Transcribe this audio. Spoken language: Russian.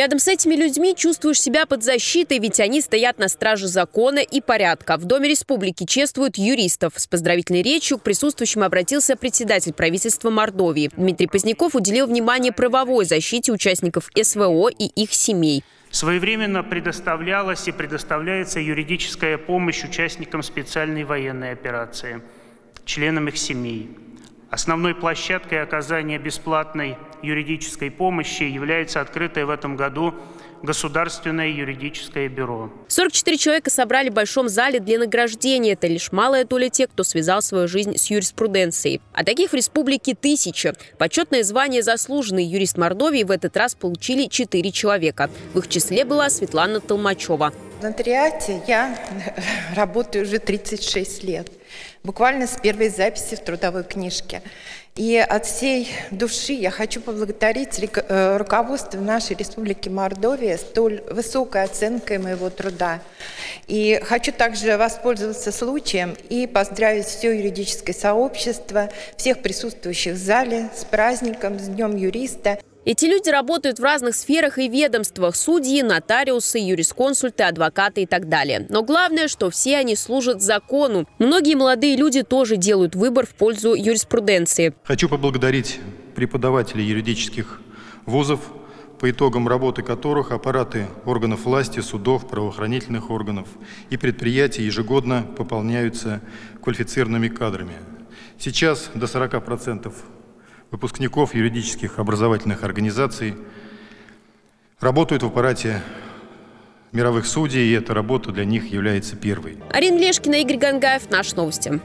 Рядом с этими людьми чувствуешь себя под защитой, ведь они стоят на страже закона и порядка. В Доме республики чествуют юристов. С поздравительной речью к присутствующим обратился председатель правительства Мордовии. Дмитрий Поздняков уделил внимание правовой защите участников СВО и их семей. Своевременно предоставлялась и предоставляется юридическая помощь участникам специальной военной операции, членам их семей. Основной площадкой оказания бесплатной юридической помощи является открытое в этом году Государственное юридическое бюро. 44 человека собрали в большом зале для награждения. Это лишь малая доля тех, кто связал свою жизнь с юриспруденцией. А таких в республике тысяча. Почетное звание «Заслуженный юрист Мордовии» в этот раз получили 4 человека. В их числе была Светлана Толмачева. В нотариате я работаю уже 36 лет. Буквально с первой записи в трудовой книжке. И от всей души я хочу поблагодарить э, руководство нашей Республики Мордовия столь высокой оценкой моего труда. И хочу также воспользоваться случаем и поздравить все юридическое сообщество, всех присутствующих в зале с праздником, с Днем юриста. Эти люди работают в разных сферах и ведомствах – судьи, нотариусы, юрисконсульты, адвокаты и так далее. Но главное, что все они служат закону. Многие молодые люди тоже делают выбор в пользу юриспруденции. Хочу поблагодарить преподавателей юридических вузов, по итогам работы которых аппараты органов власти, судов, правоохранительных органов и предприятий ежегодно пополняются квалифицированными кадрами. Сейчас до 40% выпускников юридических образовательных организаций работают в аппарате мировых судей, и эта работа для них является первой. Арина Лешкина, Игорь Гангаев, Наши новости.